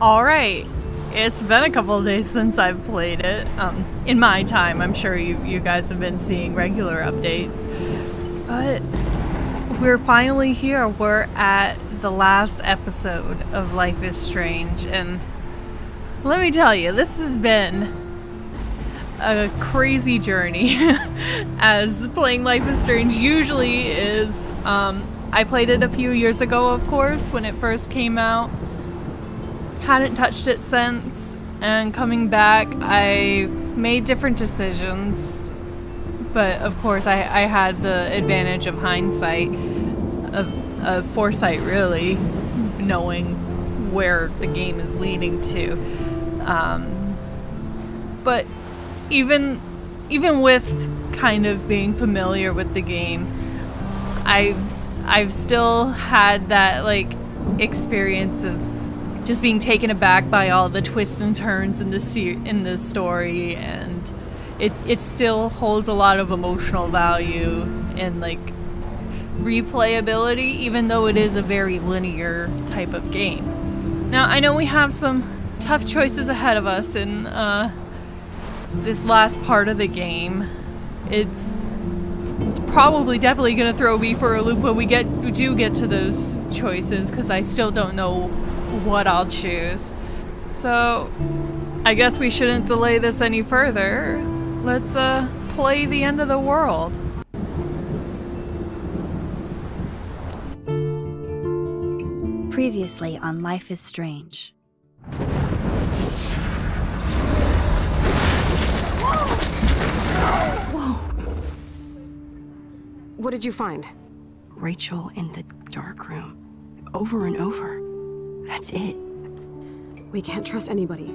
Alright. It's been a couple days since I've played it. Um, in my time, I'm sure you, you guys have been seeing regular updates. But we're finally here. We're at the last episode of Life is Strange, and let me tell you, this has been a crazy journey, as playing Life is Strange usually is. Um, I played it a few years ago, of course, when it first came out. Hadn't touched it since, and coming back, I made different decisions. But of course, I, I had the advantage of hindsight, of, of foresight, really, knowing where the game is leading to. Um, but even even with kind of being familiar with the game, I've I've still had that like experience of just being taken aback by all the twists and turns in the in the story and it it still holds a lot of emotional value and like replayability even though it is a very linear type of game. Now, I know we have some tough choices ahead of us in uh, this last part of the game. It's probably definitely gonna throw me for a loop when we get we do get to those choices because I still don't know what I'll choose. So, I guess we shouldn't delay this any further. Let's uh play the end of the world. Previously on Life is Strange. Whoa! What did you find? Rachel in the dark room. Over and over. That's it. We can't trust anybody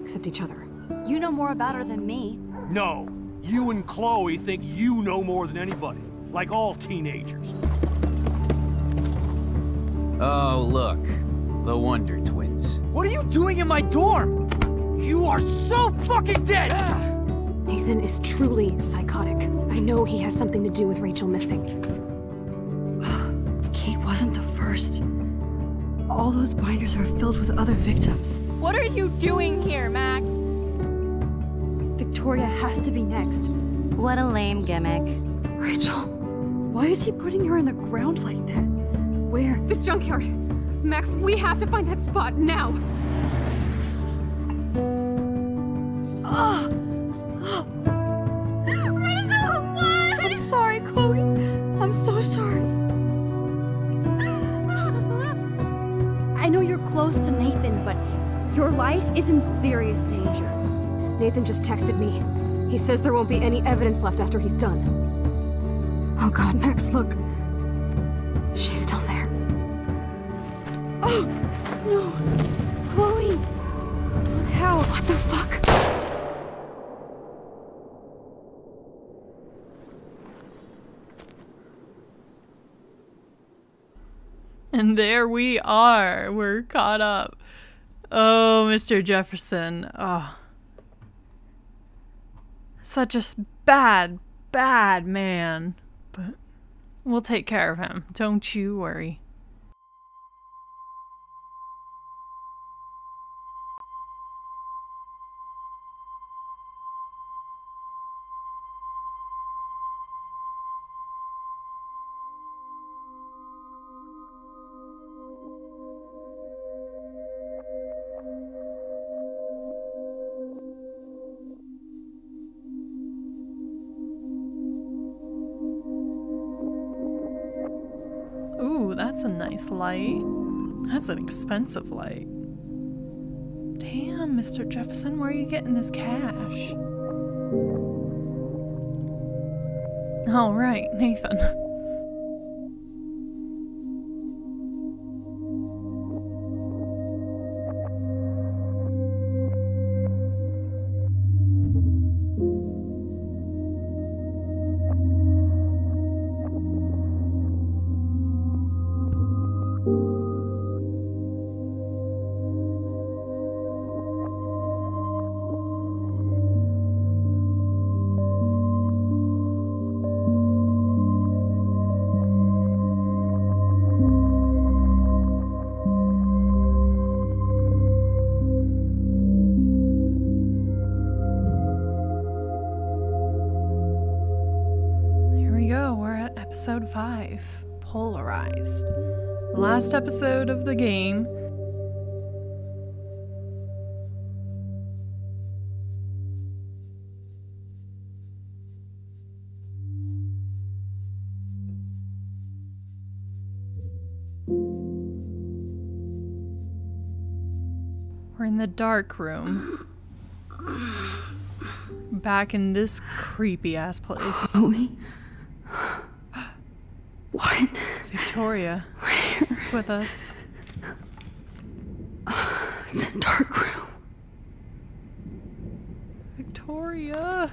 except each other. You know more about her than me. No. You and Chloe think you know more than anybody. Like all teenagers. Oh, look. The Wonder Twins. What are you doing in my dorm? You are so fucking dead! Nathan is truly psychotic. I know he has something to do with Rachel missing. Kate wasn't the first. All those binders are filled with other victims. What are you doing here, Max? Victoria has to be next. What a lame gimmick. Rachel, why is he putting her in the ground like that? Where? The junkyard! Max, we have to find that spot now! Is in serious danger. Nathan just texted me. He says there won't be any evidence left after he's done. Oh god, Max, look. She's still there. Oh, no. Chloe. Look how. What the fuck? And there we are. We're caught up. Oh, Mr. Jefferson. Oh. Such a bad, bad man. But we'll take care of him. Don't you worry. That's a nice light. That's an expensive light. Damn, Mr. Jefferson, where are you getting this cash? All right, Nathan. 5 Polarized. Last episode of the game. We're in the dark room. Back in this creepy ass place. Chloe? What? Victoria is with us. It's a dark room. Victoria.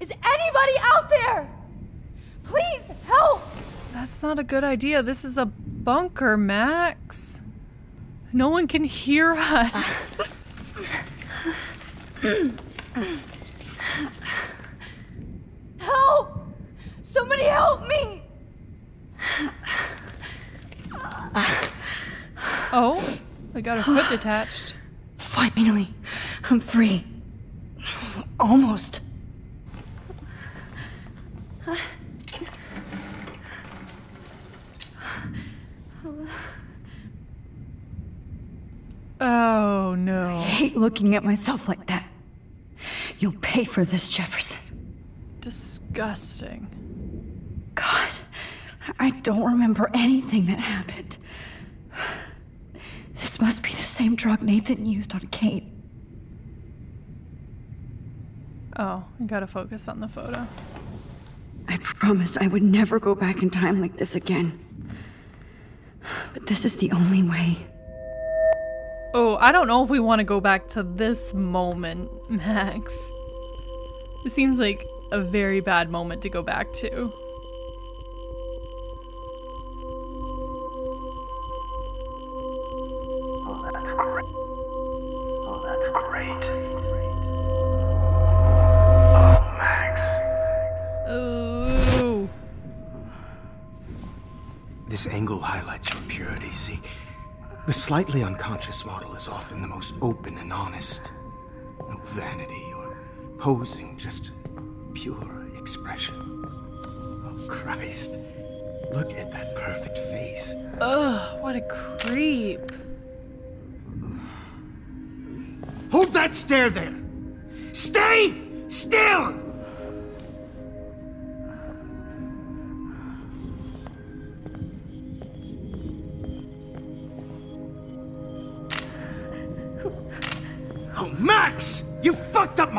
Is anybody out there? Please help! That's not a good idea. This is a bunker, Max. No one can hear us. Help! Somebody help me! oh, I got a foot detached. Finally, I'm free. Almost. Oh no. I hate looking at myself like that. You'll pay for this, Jefferson. Disgusting. God, I don't remember anything that happened. This must be the same drug Nathan used on Kate. Oh, I gotta focus on the photo. I promised I would never go back in time like this again. But this is the only way. Oh, I don't know if we want to go back to this moment, Max. It seems like a very bad moment to go back to. Oh, that's great. Oh, that's great. Oh, Max. Ooh. This angle highlights your purity, see? The slightly unconscious model is often the most open and honest. No vanity or posing, just pure expression. Oh, Christ. Look at that perfect face. Ugh, what a creep. Hold that stare there! Stay still!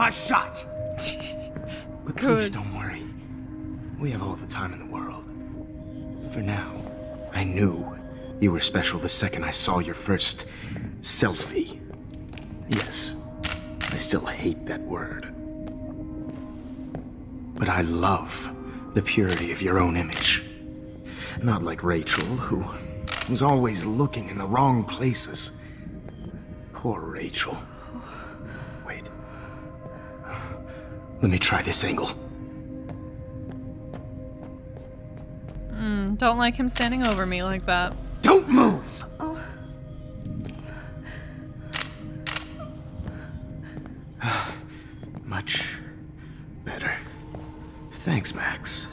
My shot! But please don't worry. We have all the time in the world. For now, I knew you were special the second I saw your first selfie. Yes, I still hate that word. But I love the purity of your own image. Not like Rachel, who was always looking in the wrong places. Poor Rachel. Let me try this angle. Mm, don't like him standing over me like that. Don't move! Much better. Thanks, Max.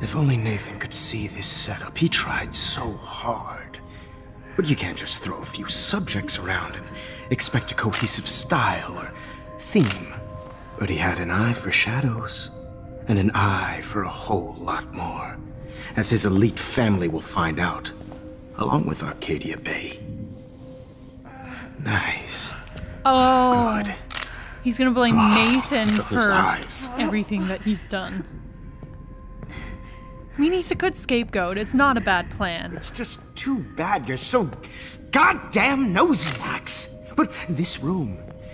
If only Nathan could see this setup. He tried so hard. But you can't just throw a few subjects around and expect a cohesive style or theme. But he had an eye for shadows, and an eye for a whole lot more, as his elite family will find out, along with Arcadia Bay. Nice. Oh. Good. He's gonna blame ah, Nathan at his for eyes. everything that he's done. I mean, he's a good scapegoat. It's not a bad plan. It's just too bad you're so goddamn nosy, Max. But this room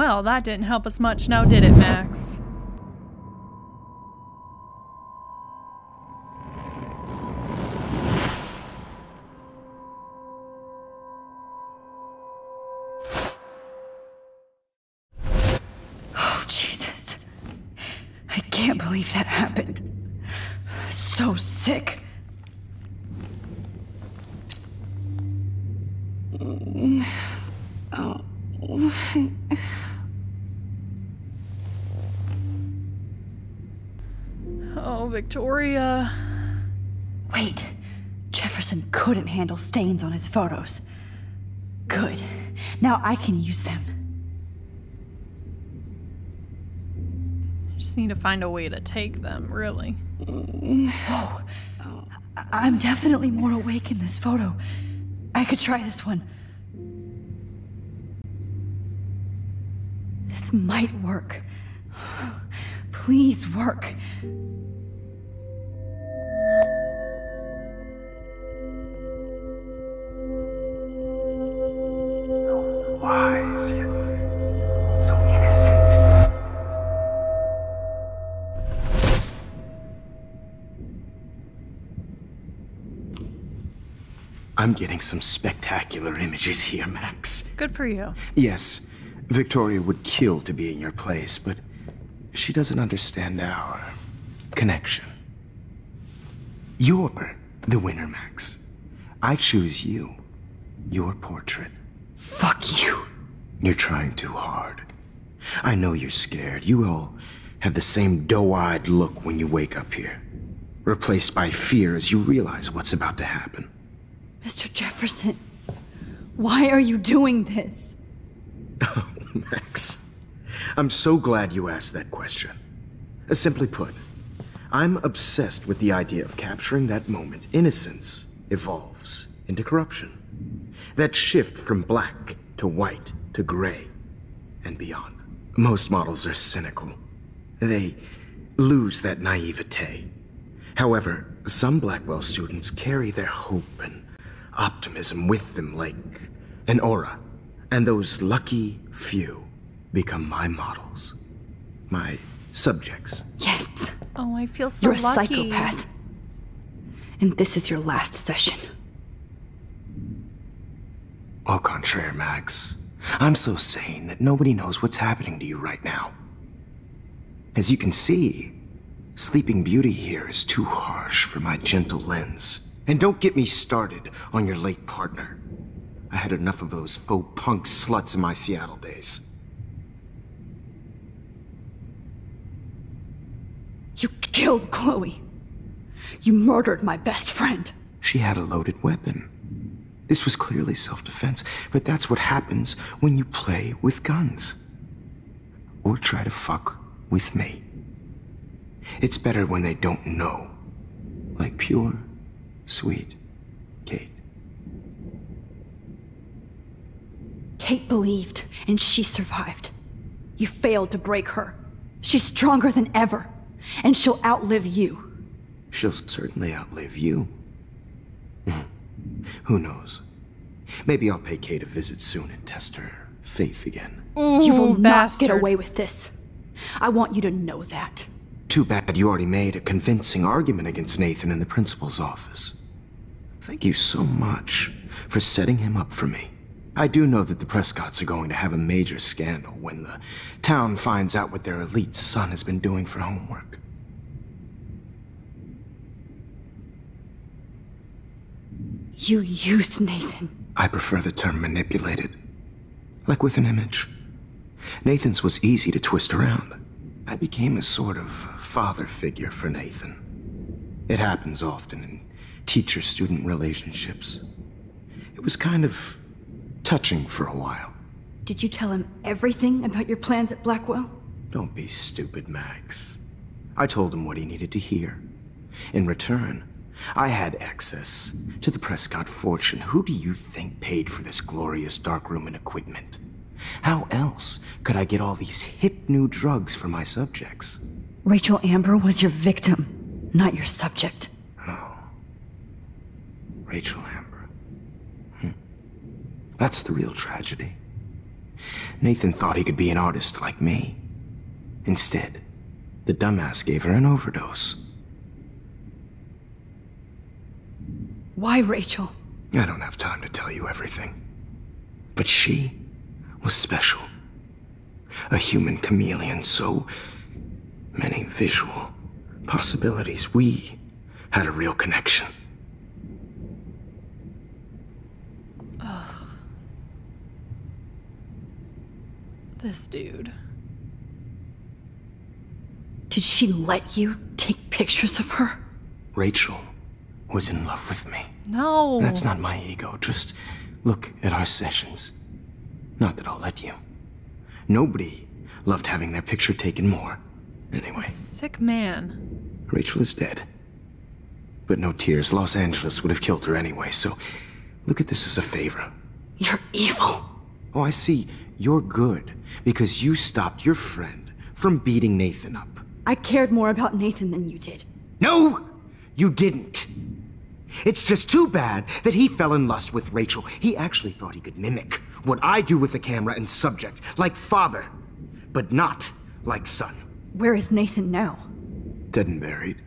Well, that didn't help us much now, did it, Max? Oh, Jesus. I can't believe that happened. So sick. Oh. Victoria. Wait. Jefferson couldn't handle stains on his photos. Good. Now I can use them. I just need to find a way to take them, really. Oh, I'm definitely more awake in this photo. I could try this one. This might work. Please work. I'm getting some spectacular images here, Max. Good for you. Yes, Victoria would kill to be in your place, but she doesn't understand our connection. You're the winner, Max. I choose you. Your portrait. Fuck you. You're trying too hard. I know you're scared. You all have the same doe-eyed look when you wake up here. Replaced by fear as you realize what's about to happen. Mr. Jefferson, why are you doing this? Oh, Max. I'm so glad you asked that question. Uh, Simply put, I'm obsessed with the idea of capturing that moment innocence evolves into corruption. That shift from black to white to gray and beyond. Most models are cynical. They lose that naivete. However, some Blackwell students carry their hope and optimism with them like an aura. And those lucky few become my models. My subjects. Yes, Oh, I feel so you're a lucky. psychopath. And this is your last session. Au contraire, Max. I'm so sane that nobody knows what's happening to you right now. As you can see, Sleeping Beauty here is too harsh for my gentle lens. And don't get me started on your late partner. I had enough of those faux punk sluts in my Seattle days. You killed Chloe. You murdered my best friend. She had a loaded weapon. This was clearly self-defense, but that's what happens when you play with guns. Or try to fuck with me. It's better when they don't know. Like pure, sweet Kate. Kate believed, and she survived. You failed to break her. She's stronger than ever, and she'll outlive you. She'll certainly outlive you. Who knows? Maybe I'll pay Kate a visit soon and test her faith again. You will bastard. not get away with this. I want you to know that. Too bad you already made a convincing argument against Nathan in the principal's office. Thank you so much for setting him up for me. I do know that the Prescotts are going to have a major scandal when the town finds out what their elite son has been doing for homework. You used Nathan. I prefer the term manipulated. Like with an image. Nathan's was easy to twist around. I became a sort of father figure for Nathan. It happens often in teacher student relationships. It was kind of touching for a while. Did you tell him everything about your plans at Blackwell? Don't be stupid, Max. I told him what he needed to hear. In return, I had access to the Prescott fortune. Who do you think paid for this glorious darkroom and equipment? How else could I get all these hip new drugs for my subjects? Rachel Amber was your victim, not your subject. Rachel Amber. Hmm. That's the real tragedy. Nathan thought he could be an artist like me. Instead, the dumbass gave her an overdose. Why Rachel? I don't have time to tell you everything. But she was special. A human chameleon, so many visual possibilities. We had a real connection. This dude. Did she let you take pictures of her? Rachel was in love with me. No. That's not my ego. Just look at our sessions. Not that I'll let you. Nobody loved having their picture taken more. Anyway, Sick man. Rachel is dead. But no tears. Los Angeles would have killed her anyway, so look at this as a favor. You're evil. Oh, I see. You're good because you stopped your friend from beating Nathan up. I cared more about Nathan than you did. No, you didn't. It's just too bad that he fell in lust with Rachel. He actually thought he could mimic what I do with the camera and subject, like father, but not like son. Where is Nathan now? Dead and buried.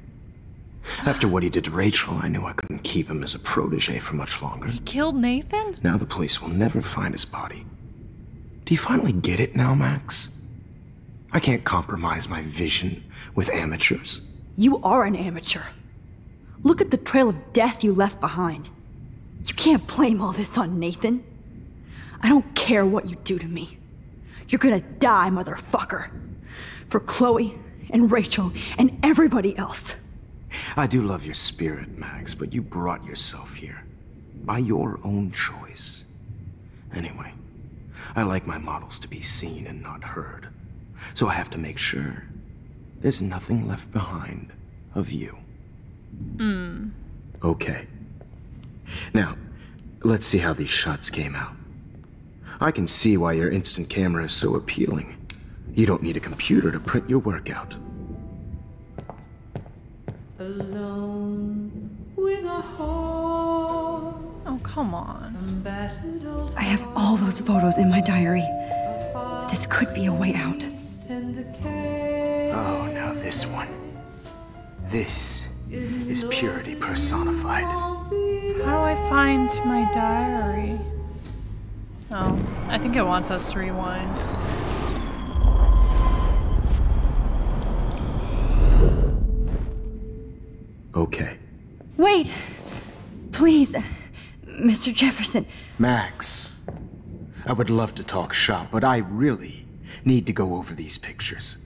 After what he did to Rachel, I knew I couldn't keep him as a protege for much longer. He killed Nathan? Now the police will never find his body. Do you finally get it now, Max? I can't compromise my vision with amateurs. You are an amateur. Look at the trail of death you left behind. You can't blame all this on Nathan. I don't care what you do to me. You're gonna die, motherfucker. For Chloe and Rachel and everybody else. I do love your spirit, Max, but you brought yourself here. By your own choice. Anyway, I like my models to be seen and not heard. So I have to make sure there's nothing left behind of you. Hmm. Okay. Now, let's see how these shots came out. I can see why your instant camera is so appealing. You don't need a computer to print your work out. Alone with a heart. Oh, come on. I have all those photos in my diary. This could be a way out. Oh, now this one. This is purity personified. How do I find my diary? Oh, I think it wants us to rewind. Okay. Wait! Please, Mr. Jefferson. Max, I would love to talk shop, but I really need to go over these pictures.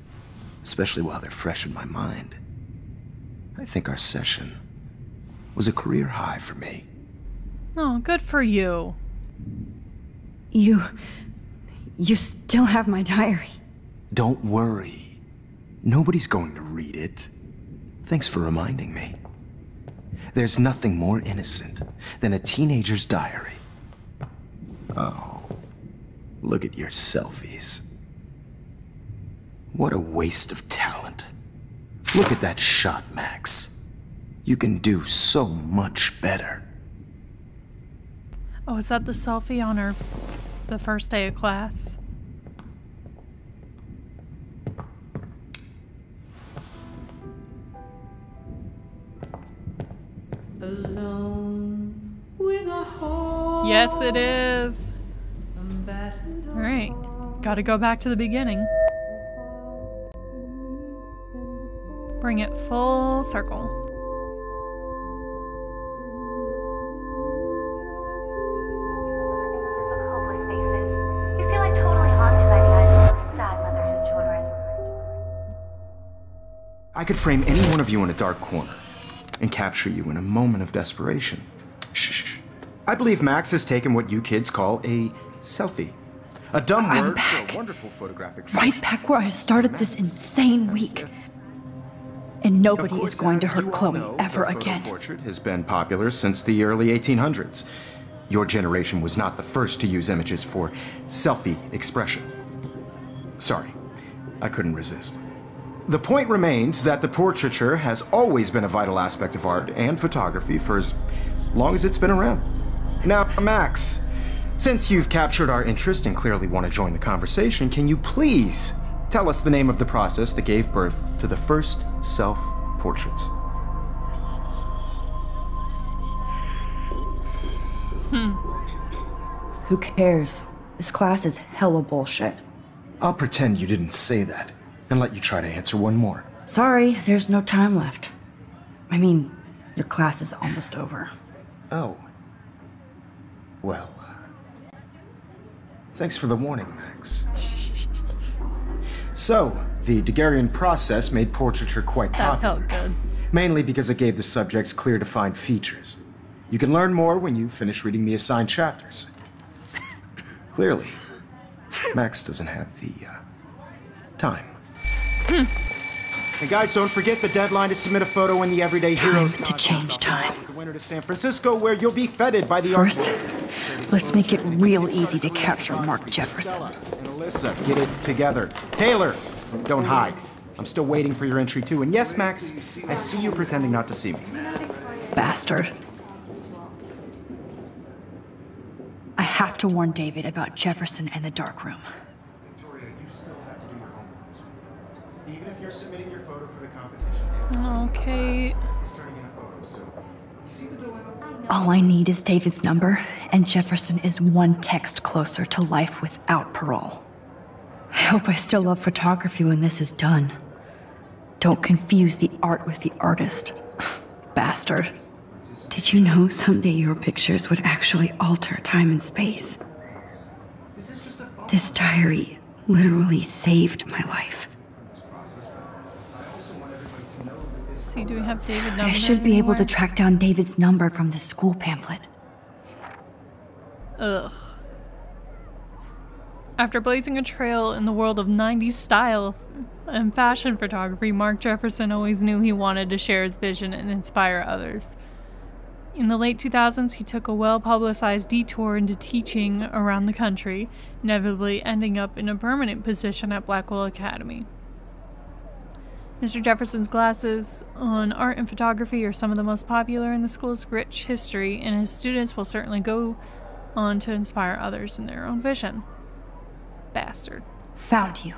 Especially while they're fresh in my mind. I think our session was a career high for me. Oh, good for you. You. You still have my diary. Don't worry. Nobody's going to read it. Thanks for reminding me. There's nothing more innocent than a teenager's diary. Oh. Look at your selfies. What a waste of talent. Look at that shot, Max. You can do so much better. Oh, is that the selfie on her the first day of class? Alone with a heart. Yes, it is. Alright. Gotta go back to the beginning. Bring it full circle. You feel like totally haunted by the eyes of those sad mothers and children. I could frame any one of you in a dark corner and capture you in a moment of desperation. Shh. I believe Max has taken what you kids call a selfie. A dumb I'm word back. for a wonderful photographic Right back where I started this insane week. And nobody is going to hurt Chloe ever the photo again. portrait has been popular since the early 1800s. Your generation was not the first to use images for selfie expression. Sorry, I couldn't resist. The point remains that the portraiture has always been a vital aspect of art and photography for as long as it's been around. Now, Max, since you've captured our interest and clearly want to join the conversation, can you please tell us the name of the process that gave birth to the first self portraits? Hmm. Who cares? This class is hella bullshit. I'll pretend you didn't say that and let you try to answer one more. Sorry, there's no time left. I mean, your class is almost over. Oh. Well, uh, thanks for the warning, Max. so, the Daguerrean process made portraiture quite That popular. felt good. Mainly because it gave the subjects clear defined features. You can learn more when you finish reading the assigned chapters. Clearly, Max doesn't have the uh, time. Hmm. and guys, don't forget the deadline to submit a photo in the Everyday Heroes to change time. The winner to San Francisco, where you'll be feted by the First, let's make it real easy to capture Mark Jefferson. And Alyssa, get it together. Taylor, don't hide. I'm still waiting for your entry too. And yes, Max, I see you pretending not to see me. Bastard. I have to warn David about Jefferson and the dark room. Victoria, you still have to do your homework this week. Even if you're submitting your photo for the competition, oh, Okay. it's turning in a photo, so you see the dilemma? All I need is David's number, and Jefferson is one text closer to life without parole. I hope I still love photography when this is done. Don't confuse the art with the artist. Bastard. Did you know someday your pictures would actually alter time and space? This diary literally saved my life. See, do we have David number I should be able to track down David's number from the school pamphlet. Ugh. After blazing a trail in the world of 90s style and fashion photography, Mark Jefferson always knew he wanted to share his vision and inspire others. In the late 2000s, he took a well publicized detour into teaching around the country, inevitably ending up in a permanent position at Blackwell Academy. Mr. Jefferson's classes on art and photography are some of the most popular in the school's rich history, and his students will certainly go on to inspire others in their own vision. Bastard. Found you.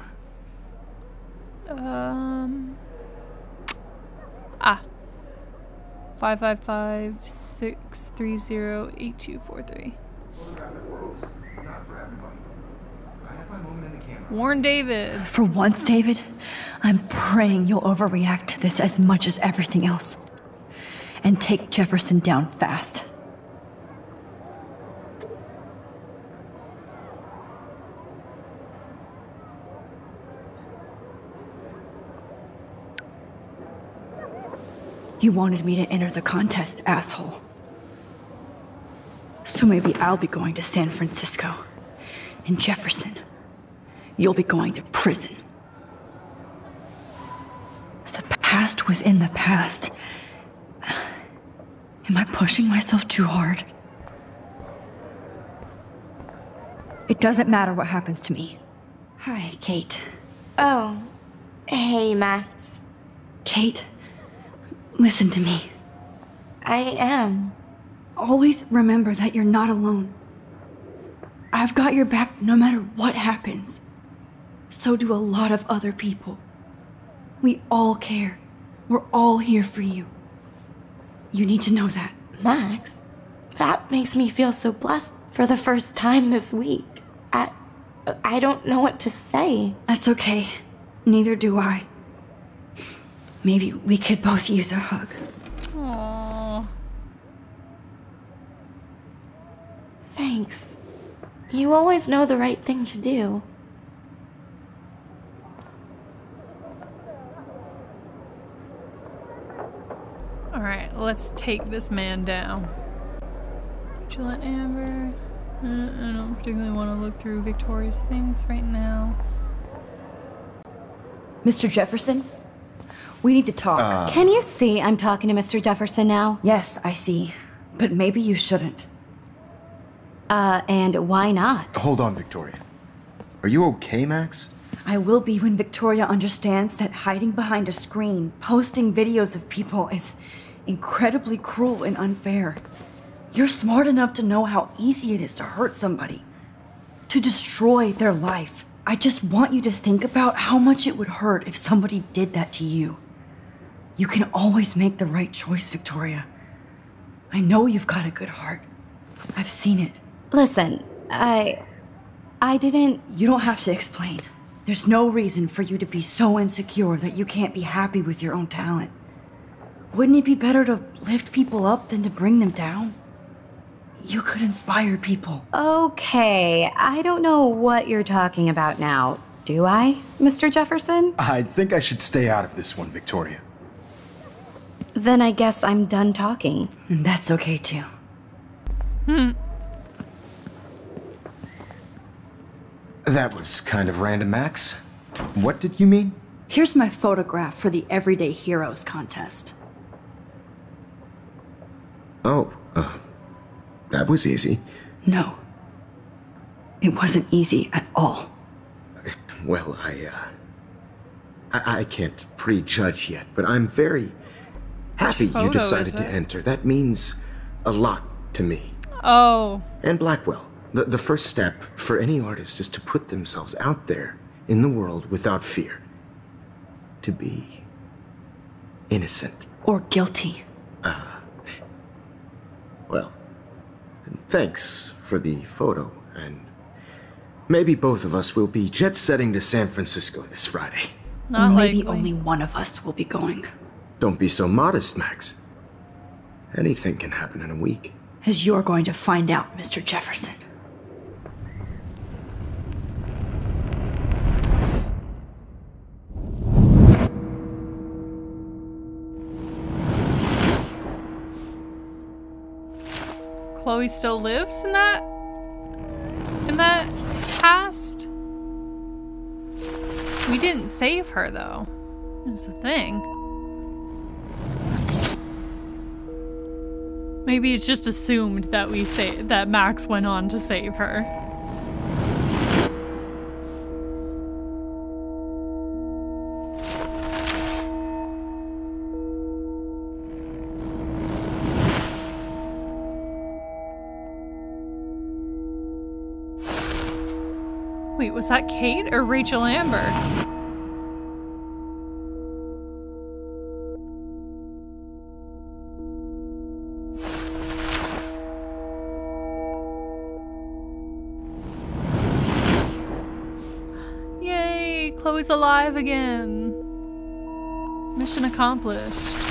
Um. Ah. 555 630 8243. Warn David. For once, David, I'm praying you'll overreact to this as much as everything else. And take Jefferson down fast. You wanted me to enter the contest, asshole. So maybe I'll be going to San Francisco. And Jefferson, you'll be going to prison. The past within the past. Am I pushing myself too hard? It doesn't matter what happens to me. Hi, Kate. Oh, hey, Max. Kate, listen to me. I am. Always remember that you're not alone. I've got your back no matter what happens. So do a lot of other people. We all care. We're all here for you. You need to know that. Max, that makes me feel so blessed for the first time this week. I I don't know what to say. That's okay. Neither do I. Maybe we could both use a hug. Aww. Thanks. You always know the right thing to do. Alright, let's take this man down. Vigilant Amber. Uh, I don't particularly want to look through Victoria's things right now. Mr. Jefferson? We need to talk. Can you see I'm talking to Mr. Jefferson now? Yes, I see. But maybe you shouldn't. Uh, and why not? Hold on, Victoria. Are you okay, Max? I will be when Victoria understands that hiding behind a screen, posting videos of people is incredibly cruel and unfair. You're smart enough to know how easy it is to hurt somebody, to destroy their life. I just want you to think about how much it would hurt if somebody did that to you. You can always make the right choice, Victoria. I know you've got a good heart. I've seen it. Listen, I. I didn't. You don't have to explain. There's no reason for you to be so insecure that you can't be happy with your own talent. Wouldn't it be better to lift people up than to bring them down? You could inspire people. Okay, I don't know what you're talking about now. Do I, Mr. Jefferson? I think I should stay out of this one, Victoria. Then I guess I'm done talking. And that's okay too. Hmm. That was kind of random, Max. What did you mean? Here's my photograph for the Everyday Heroes contest. Oh, uh, that was easy. No. It wasn't easy at all. Well, I, uh. I, I can't prejudge yet, but I'm very happy Photo, you decided to enter. That means a lot to me. Oh. And Blackwell. The, the first step for any artist is to put themselves out there in the world without fear. To be innocent. Or guilty. Well, thanks for the photo, and maybe both of us will be jet setting to San Francisco this Friday. Not Maybe likely. only one of us will be going. Don't be so modest, Max. Anything can happen in a week. As you're going to find out, Mr. Jefferson. Chloe still lives in that in that past? We didn't save her though. That's the thing. Maybe it's just assumed that we say that Max went on to save her. Wait, was that Kate or Rachel Amber? Yay, Chloe's alive again. Mission accomplished.